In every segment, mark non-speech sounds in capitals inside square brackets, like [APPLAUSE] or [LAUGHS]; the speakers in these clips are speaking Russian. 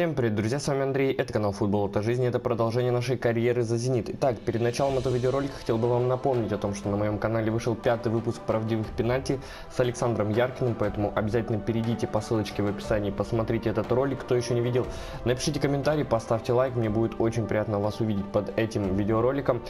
Всем привет, друзья, с вами Андрей, это канал Футбол это жизнь, это продолжение нашей карьеры за Зенит. Итак, перед началом этого видеоролика хотел бы вам напомнить о том, что на моем канале вышел пятый выпуск правдивых пенальти с Александром Яркиным, поэтому обязательно перейдите по ссылочке в описании, посмотрите этот ролик, кто еще не видел. Напишите комментарий, поставьте лайк, мне будет очень приятно вас увидеть под этим видеороликом.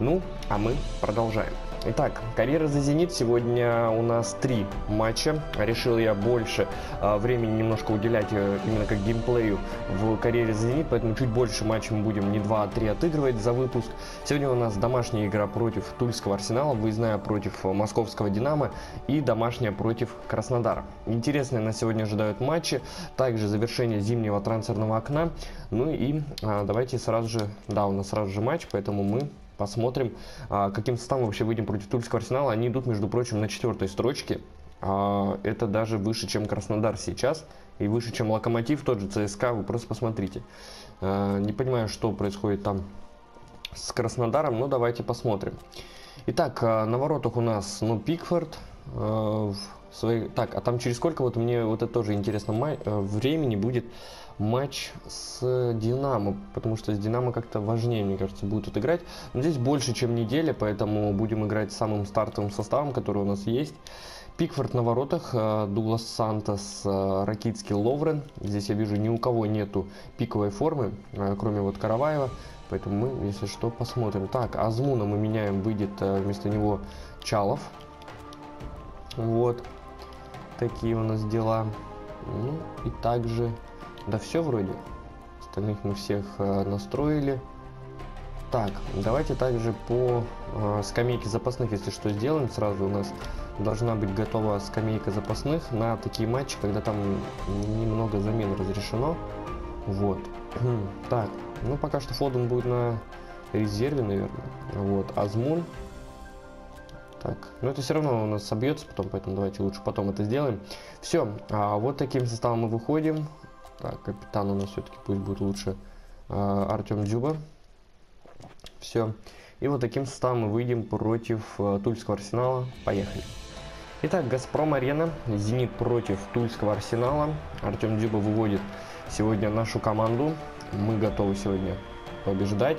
Ну, а мы продолжаем. Итак, карьера за «Зенит». Сегодня у нас три матча. Решил я больше э, времени немножко уделять э, именно как геймплею в карьере за «Зенит», поэтому чуть больше матчей мы будем не 2, а 3 отыгрывать за выпуск. Сегодня у нас домашняя игра против Тульского Арсенала, выездная против Московского Динамо и домашняя против Краснодара. Интересные нас сегодня ожидают матчи, также завершение зимнего трансферного окна. Ну и э, давайте сразу же, да, у нас сразу же матч, поэтому мы Посмотрим, а, каким составом вообще выйдем против Тульского Арсенала. Они идут, между прочим, на четвертой строчке. А, это даже выше, чем Краснодар сейчас. И выше, чем Локомотив, тот же ЦСКА. Вы просто посмотрите. А, не понимаю, что происходит там с Краснодаром, но давайте посмотрим. Итак, на воротах у нас, ну, Пикфорд. Свои... Так, а там через сколько, вот мне вот это тоже интересно, времени будет матч с Динамо, потому что с Динамо как-то важнее, мне кажется, будет отыграть. Но здесь больше, чем неделя, поэтому будем играть самым стартовым составом, который у нас есть. Пикфорд на воротах, э, Дуглас Сантос, э, Ракитский, Ловрен. Здесь я вижу, ни у кого нету пиковой формы, э, кроме вот Караваева. Поэтому мы, если что, посмотрим. Так, Азмуна мы меняем, выйдет вместо него Чалов. Вот. Такие у нас дела. Ну, и также да все вроде. Остальных мы всех э, настроили. Так, давайте также по э, скамейке запасных, если что, сделаем. Сразу у нас должна быть готова скамейка запасных на такие матчи, когда там немного замен разрешено. Вот. [CLEARS THROAT] так, ну пока что Фоден будет на резерве, наверное. Вот, Азмун. Так, но это все равно у нас собьется потом, поэтому давайте лучше потом это сделаем. Все, а вот таким составом мы выходим. Так, капитан у нас все-таки пусть будет лучше э, Артем Дзюба. Все. И вот таким составом мы выйдем против э, Тульского Арсенала. Поехали. Итак, Газпром Арена. Зенит против Тульского Арсенала. Артем Дзюба выводит сегодня нашу команду. Мы готовы сегодня побеждать.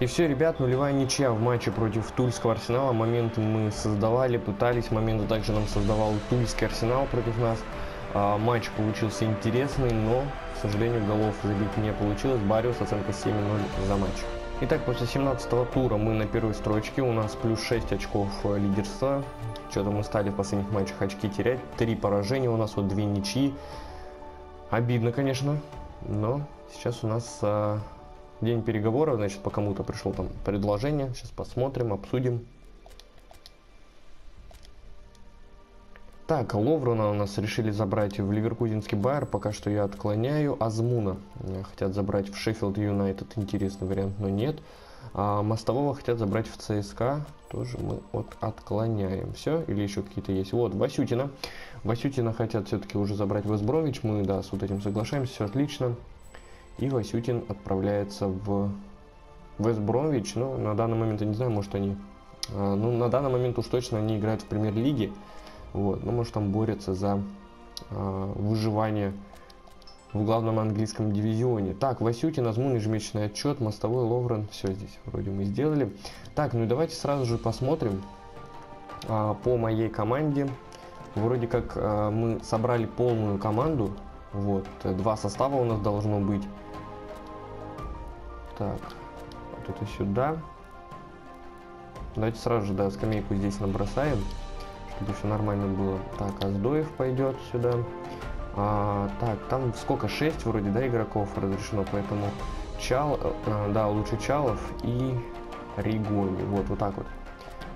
И все, ребят, нулевая ничья в матче против Тульского Арсенала. Моменты мы создавали, пытались. Моменты также нам создавал Тульский Арсенал против нас. А, матч получился интересный, но, к сожалению, голов забить не получилось. Бариус оценка 7-0 за матч. Итак, после 17 тура мы на первой строчке. У нас плюс 6 очков э, лидерства. Что-то мы стали в последних матчах очки терять. Три поражения у нас, вот две ничьи. Обидно, конечно, но сейчас у нас а, день переговоров. Значит, по кому-то пришло там предложение. Сейчас посмотрим, обсудим. Так, Ловрена у нас решили забрать в Ливеркузинский Байер, пока что я отклоняю. Азмуна хотят забрать в Шеффилд Юнайтед, интересный вариант, но нет. А Мостового хотят забрать в ЦСКА, тоже мы от отклоняем. Все, или еще какие-то есть. Вот, Васютина. Васютина хотят все-таки уже забрать в Эсбрович, мы, да, с вот этим соглашаемся, все отлично. И Васютин отправляется в Вестбромвич, ну, на данный момент я не знаю, может они... А, ну, на данный момент уж точно они играют в премьер-лиге. Вот, ну, может, там борются за э, выживание в главном английском дивизионе. Так, Васютин, Азмун, ежемесячный отчет, мостовой Ловрен, все здесь вроде мы сделали. Так, ну и давайте сразу же посмотрим э, по моей команде. Вроде как э, мы собрали полную команду, вот, два состава у нас должно быть. Так, вот это сюда. Давайте сразу же, да, скамейку здесь набросаем чтобы все нормально было. Так, Аздоев пойдет сюда. А, так, там сколько? 6 вроде, да, игроков разрешено, поэтому Чал, а, да, лучше Чалов и Ригони. Вот, вот так вот.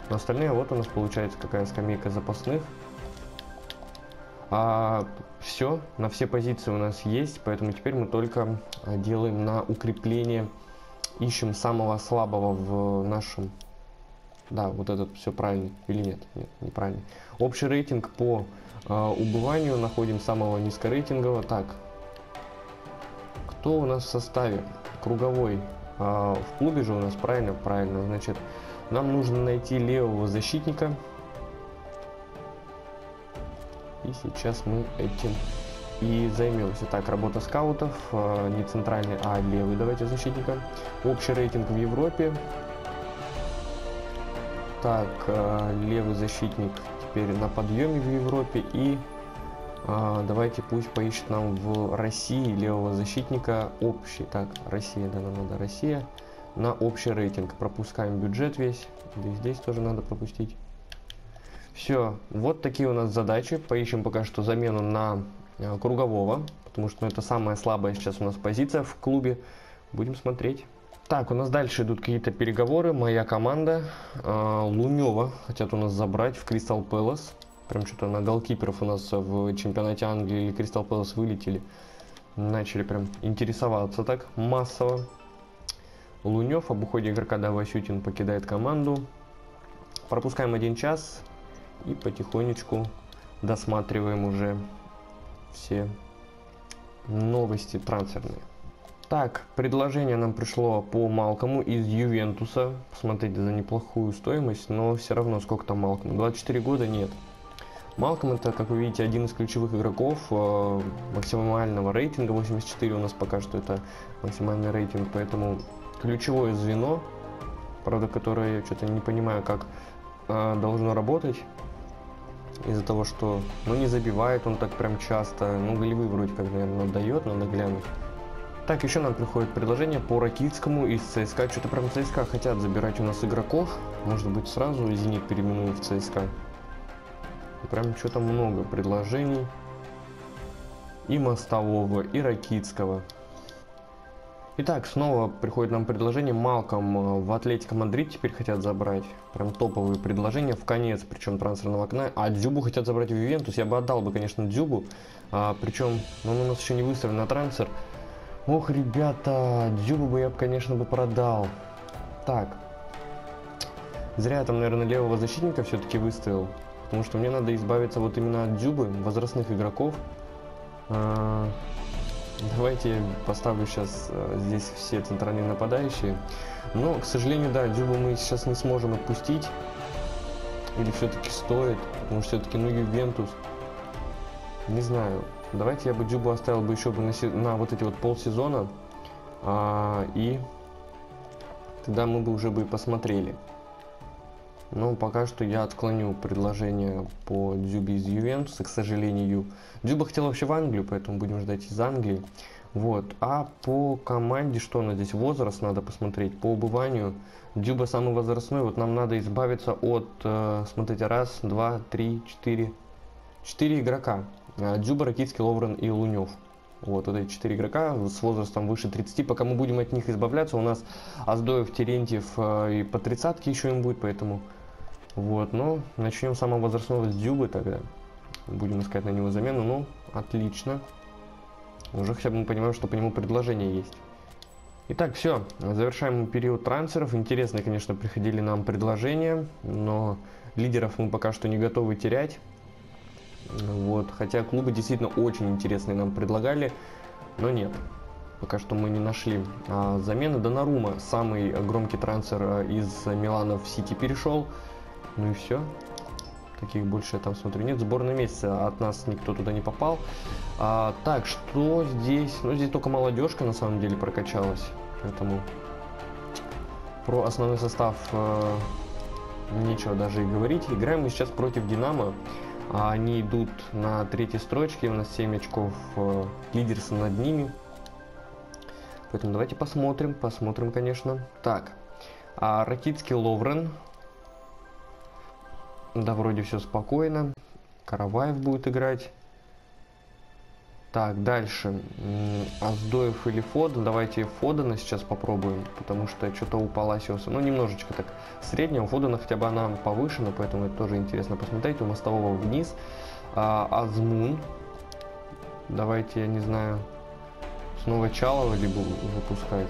Но остальные, вот у нас получается какая скамейка запасных. А, все, на все позиции у нас есть, поэтому теперь мы только а, делаем на укрепление, ищем самого слабого в нашем да, вот этот все правильно или нет? Нет, неправильно. Общий рейтинг по э, убыванию находим самого низкорейтингового. Так, кто у нас в составе? Круговой. Э, в клубе же у нас правильно? Правильно. Значит, нам нужно найти левого защитника. И сейчас мы этим и займемся. Так, работа скаутов, э, не центральный, а левый давайте защитника. Общий рейтинг в Европе. Так, э, левый защитник теперь на подъеме в Европе. И э, давайте пусть поищет нам в России левого защитника общий. Так, Россия, да, нам надо Россия. На общий рейтинг. Пропускаем бюджет весь. И здесь тоже надо пропустить. Все, вот такие у нас задачи. Поищем пока что замену на э, кругового, потому что ну, это самая слабая сейчас у нас позиция в клубе. Будем смотреть. Так, у нас дальше идут какие-то переговоры. Моя команда э, Лунева хотят у нас забрать в Кристал Пэлас. Прям что-то на голкиперов у нас в чемпионате Англии или Кристал Пэлас вылетели. Начали прям интересоваться так массово. Лунев об уходе игрока Давасютин покидает команду. Пропускаем один час и потихонечку досматриваем уже все новости трансферные. Так, предложение нам пришло по Малкому из Ювентуса. Посмотрите за неплохую стоимость, но все равно сколько там Малкому? 24 года нет. Малком это, как вы видите, один из ключевых игроков э, максимального рейтинга. 84 у нас пока что это максимальный рейтинг, поэтому ключевое звено, правда, которое я что-то не понимаю, как э, должно работать из-за того, что, ну, не забивает он так прям часто, ну, голевые вроде как, наверное, дает, надо глянуть. Так, еще нам приходит предложение по Ракитскому из ЦСКА. Что-то прям ЦСКА хотят забирать у нас игроков. Может быть, сразу Зенит переименуем в ЦСКА. Прям что-то много предложений. И Мостового, и Ракитского. Итак, снова приходит нам предложение. Малком э, в Атлетико Мадрид теперь хотят забрать. Прям топовые предложения в конец, причем трансферного окна. А Дзюбу хотят забрать в Ювентус. Я бы отдал бы, конечно, Дзюбу. А, причем он у нас еще не выставлен на трансфер. Ох, ребята, Дзюбу бы я, конечно, бы продал. Так. Зря я там, наверное, левого защитника все-таки выставил. Потому что мне надо избавиться вот именно от Дзюбы, возрастных игроков. А, Давайте поставлю сейчас э, здесь все центральные нападающие. Но, к сожалению, да, Дюбу мы сейчас не сможем отпустить. Или все-таки стоит, потому что все-таки, ну, Ювентус. Не знаю. Давайте я бы Дюбу оставил бы еще бы на, на вот эти вот полсезона. А, и тогда мы бы уже бы посмотрели. Но пока что я отклоню предложение по Дзюбе из Ювентуса, к сожалению. Дзюба хотел вообще в Англию, поэтому будем ждать из Англии. Вот. А по команде, что у нас здесь? Возраст надо посмотреть. По убыванию Дзюба самый возрастной. Вот нам надо избавиться от, э, смотрите, раз, два, три, четыре. Четыре игрока. Э, Дзюба, Ракитский, Ловрен и Лунев. Вот, эти четыре игрока с возрастом выше 30. Пока мы будем от них избавляться, у нас Аздоев, Терентьев э, и по тридцатке еще им будет, поэтому вот, но начнем с самого возрастного с Дюбы тогда. Будем искать на него замену. Ну, отлично. Уже хотя бы мы понимаем, что по нему предложение есть. Итак, все. Завершаем период трансферов. Интересные, конечно, приходили нам предложения, но лидеров мы пока что не готовы терять. Вот. Хотя клубы действительно очень интересные нам предлагали, но нет. Пока что мы не нашли а, замены. Донарума, самый громкий трансфер а, из Милана в Сити перешел. Ну и все. Таких больше я там смотрю. Нет, сборной месяца от нас никто туда не попал. А, так, что здесь? Ну, здесь только молодежка на самом деле прокачалась. Поэтому про основной состав э, нечего даже и говорить. Играем мы сейчас против Динамо. А они идут на третьей строчке. У нас 7 очков э, лидерса над ними. Поэтому давайте посмотрим. Посмотрим, конечно. Так. А Ракитский Ловрен да, вроде все спокойно. Караваев будет играть. Так, дальше. Аздоев или Фоден. Давайте Фодена сейчас попробуем, потому что что-то у Паласиоса, ну, немножечко так среднего. Фодена хотя бы она повышена, поэтому это тоже интересно посмотреть. У Мостового вниз. А, Азмун. Давайте, я не знаю, снова Чалова либо выпускать.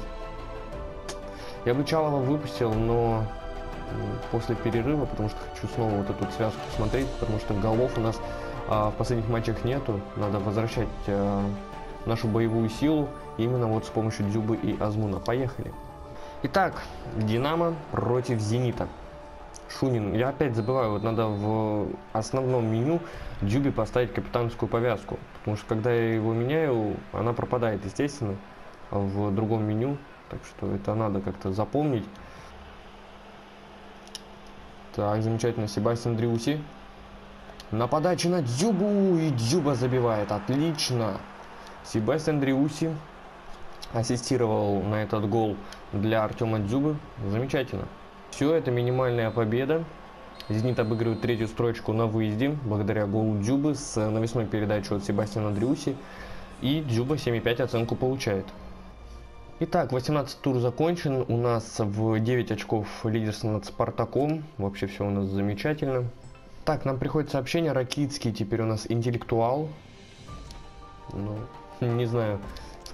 Я бы Чалова выпустил, но после перерыва, потому что хочу снова вот эту связку посмотреть, потому что голов у нас а, в последних матчах нету. Надо возвращать а, нашу боевую силу именно вот с помощью Дзюбы и Азмуна. Поехали. Итак, Динамо против Зенита. Шунин. Я опять забываю, вот надо в основном меню Дзюби поставить капитанскую повязку. Потому что когда я его меняю, она пропадает, естественно, в другом меню. Так что это надо как-то запомнить. Так, замечательно. Себастьян Дриуси. На подаче на Дзюбу. И Дзюба забивает. Отлично. Себастьян Дриуси ассистировал на этот гол для Артема Дзюбы. Замечательно. Все, это минимальная победа. Зенит обыгрывает третью строчку на выезде, благодаря голу Дзюбы с навесной передачей от Себастьяна Дрюси. И Дзюба 7,5 оценку получает. Итак, 18 тур закончен. У нас в 9 очков лидерство над Спартаком. Вообще все у нас замечательно. Так, нам приходит сообщение. Ракитский теперь у нас интеллектуал. Ну, [LAUGHS] не знаю,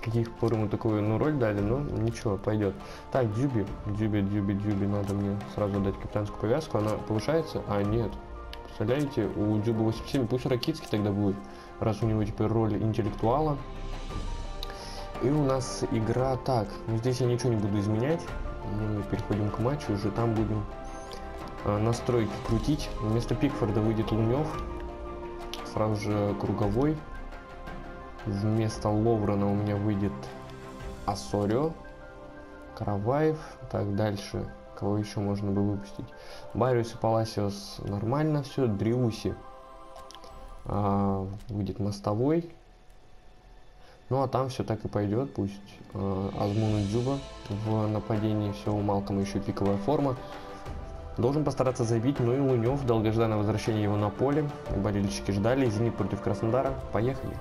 каких пор ему такую ну, роль дали, но ничего, пойдет. Так, Дюби, Дюби, Дюби, Дюби, надо мне сразу дать капитанскую повязку, она повышается? А, нет. Представляете, у Дюба 87, пусть Ракитский тогда будет, раз у него теперь роль интеллектуала. И у нас игра так, ну здесь я ничего не буду изменять, мы переходим к матчу, уже там будем настройки крутить. Вместо Пикфорда выйдет Лунев, сразу же круговой, Вместо Ловрена у меня выйдет Асорио, Караваев. Так, дальше. Кого еще можно бы выпустить? Бариус и Паласиос нормально все. Дриуси а, выйдет мостовой. Ну а там все так и пойдет. Пусть а, Азмун и Дзюба в нападении. Все, у Малкома еще пиковая форма. Должен постараться забить, ну и Лунев, долгожданное возвращение его на поле. Болельщики ждали, Зенит против Краснодара. Поехали.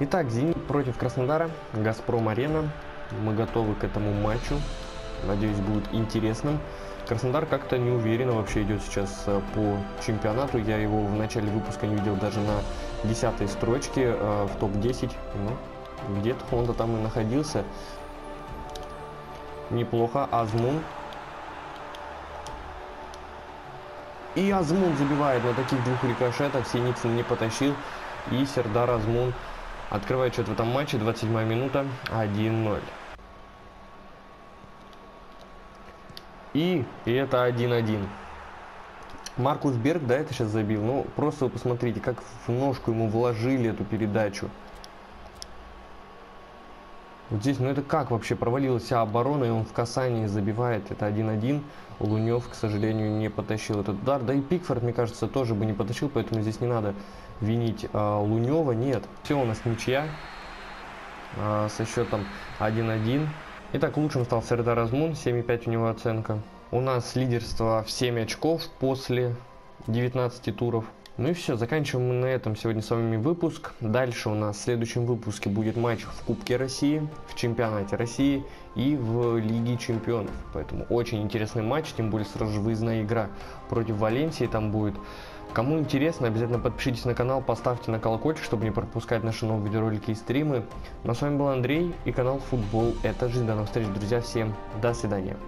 Итак, Зенит против Краснодара, Газпром-арена. Мы готовы к этому матчу. Надеюсь, будет интересным. Краснодар как-то неуверенно вообще идет сейчас э, по чемпионату. Я его в начале выпуска не видел даже на десятой строчке э, в топ-10. Ну, где-то он-то там и находился. Неплохо. Азмун. И Азмун забивает на таких двух рикошетах. Синицын не потащил. И Сердар Азмун Открывает счет в этом матче, 27 минута, 1-0. И, и это 1-1. Маркус Берг, да, это сейчас забил. Ну, просто вы посмотрите, как в ножку ему вложили эту передачу. Вот здесь, ну это как вообще провалилась вся оборона, и он в касании забивает. Это 1-1. Лунев, к сожалению, не потащил этот удар. Да и Пикфорд, мне кажется, тоже бы не потащил, поэтому здесь не надо винить а, Лунева. Нет, все у нас ничья а, со счетом 1-1. Итак, лучшим стал Сердар Азмун, 7,5 у него оценка. У нас лидерство в 7 очков после 19 туров. Ну и все, заканчиваем мы на этом сегодня с вами выпуск. Дальше у нас в следующем выпуске будет матч в Кубке России, в Чемпионате России и в Лиге Чемпионов. Поэтому очень интересный матч, тем более сразу же выездная игра против Валенсии там будет. Кому интересно, обязательно подпишитесь на канал, поставьте на колокольчик, чтобы не пропускать наши новые видеоролики и стримы. Ну а с вами был Андрей и канал Футбол. Это жизнь. До новых встреч, друзья. Всем до свидания.